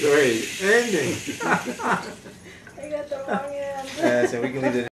Great ending. I got the wrong end. Uh, so we can leave it.